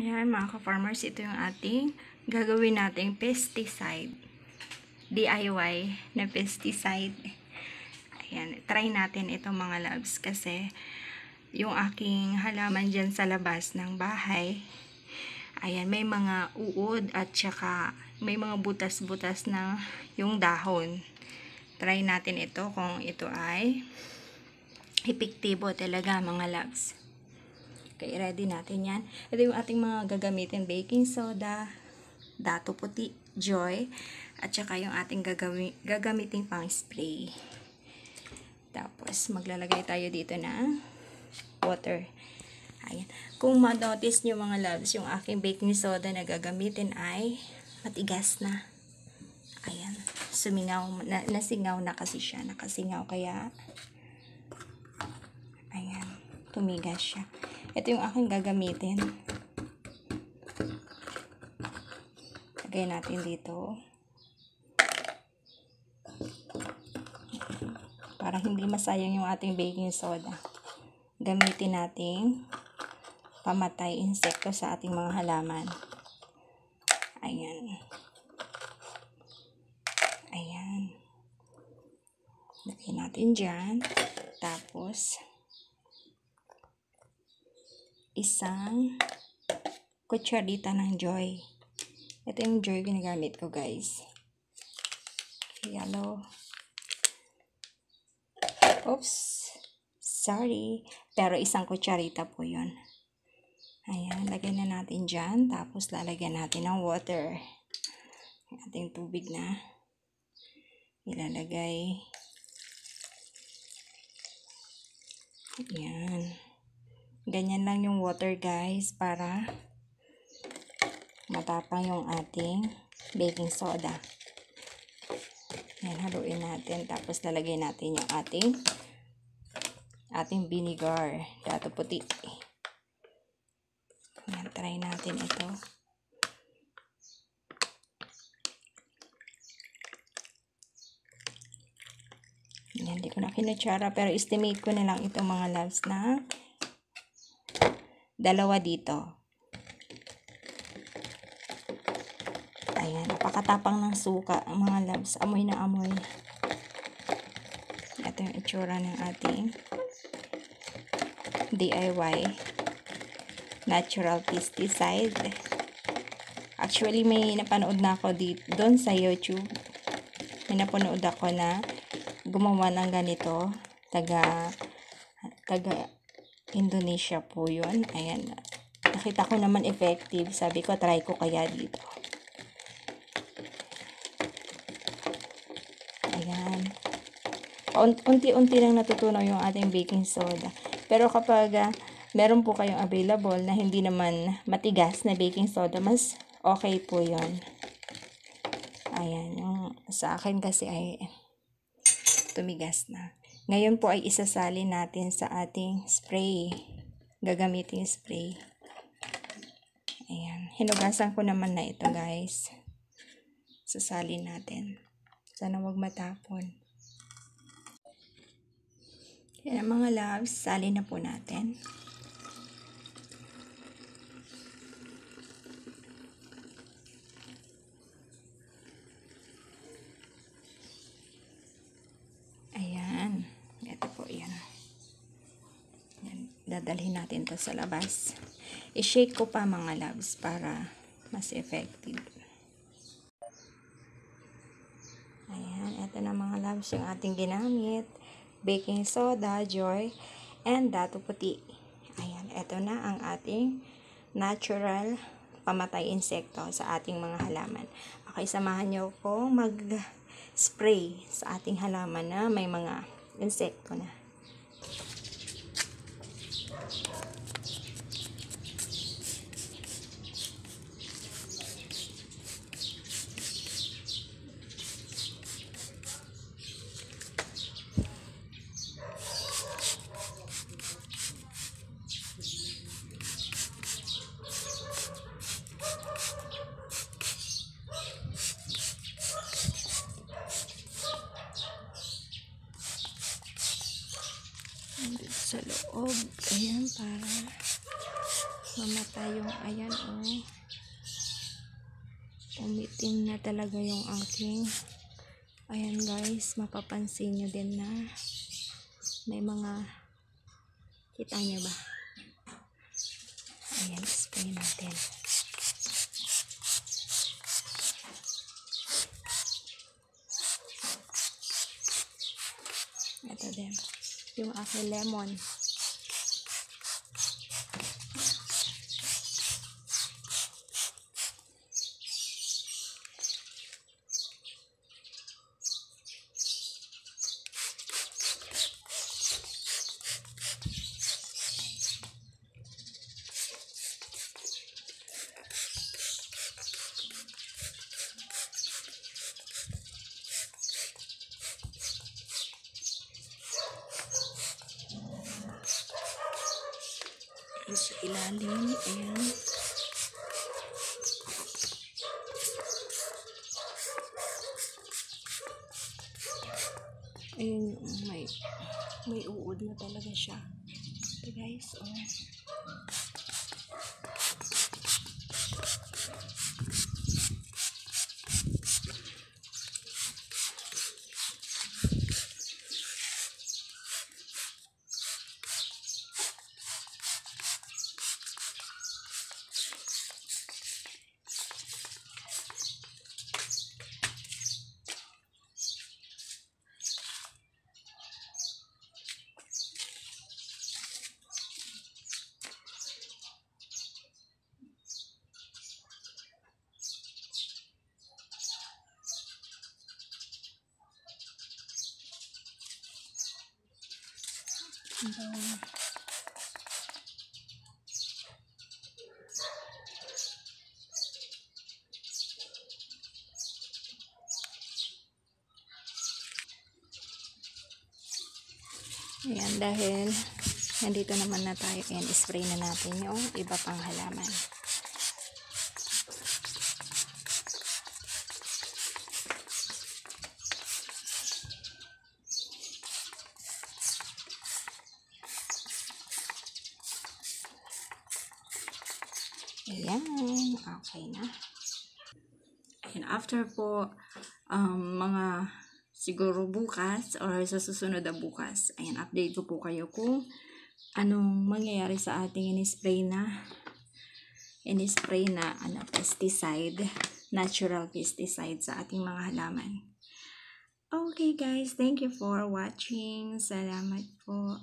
Ayan mga ka-farmers, ito yung ating gagawin nating pesticide. DIY na pesticide. Ayan, try natin ito mga loves kasi yung aking halaman dyan sa labas ng bahay, ayan, may mga uod at saka may mga butas-butas na yung dahon. Try natin ito kung ito ay epektibo talaga mga loves. Okay, ready natin yan. Ito yung ating mga gagamitin. Baking soda, dato puti, joy, at saka yung ating gagami gagamitin pang spray. Tapos, maglalagay tayo dito ng water. Ayan. Kung ma-notice nyo mga loves, yung aking baking soda na gagamitin ay matigas na. Ayan. Sumingaw, na, nasingaw na kasi siya. Nakasingaw kaya ayan, tumigas siya. Ito yung aking gagamitin. Lagay natin dito. Para hindi masayang yung ating baking soda. Gamitin natin pamatay insekto sa ating mga halaman. Ayan. Ayan. Lagay natin dyan. Tapos, isang kutsarita ng joy. Ito yung joy ginagamit ko, guys. Yellow. Oops. Sorry. Pero isang kutsarita po yun. Ayan, lagay na natin dyan. Tapos, lalagyan natin ng water. Yung ating tubig na ilalagay. Ayan. Ganyan lang yung water guys para matapang yung ating baking soda. Yan, haluin natin. Tapos lalagay natin yung ating ating vinegar. Dato puti. Yan, try natin ito. Yan, hindi ko na kinutsara. Pero estimate ko na lang itong mga loves na dalawa dito. Ayan, napakatapang ng suka mga loves. Amoy na amoy. Ito yung itsura ng ating DIY natural pesticide. Actually, may napanood na ako dito, doon sa YouTube. May napanood ako na gumawa ng ganito. Taga, taga Indonesia po yun. Ayan. Nakita ko naman effective. Sabi ko, try ko kaya dito. Ayan. Unti-unti lang natutunaw yung ating baking soda. Pero kapag uh, meron po kayong available na hindi naman matigas na baking soda, mas okay po yon Ayan. Yung sa akin kasi ay tumigas na. Ngayon po ay isasali natin sa ating spray. Gagamitin spray. Ayan. Hinugasan ko naman na ito guys. Sasali natin. Sana wag matapon. Yan mga loves. Sali na po natin. Dadalhin natin to sa labas. I-shake ko pa mga loves para mas effective. Ayan, ito na mga loves yung ating ginamit. Baking soda, joy, and dato puti. Ayan, ito na ang ating natural pamatay insekto sa ating mga halaman. Okay, samahan nyo ko mag-spray sa ating halaman na may mga insekto na. Sa loob. Ayan, para mamatay yung ayan oh. Umitim na talaga yung aking ayan guys mapapansin nyo din na may mga kita nyo ba? Ayan spray natin ito din yung aking lemon ilalim ayan. Ayun may may uod na talaga siya. Ito guys oh Ito. Ayan, dahil nandito naman na tayo, ayan, spray na natin yung iba pang halaman. Ayan, okay na. And after po, um, mga siguro bukas or sa susunod na bukas, ayan, update ko po kayo kung anong mangyayari sa ating in-spray na in-spray na ano, pesticide, natural pesticide sa ating mga halaman. Okay guys, thank you for watching. Salamat po.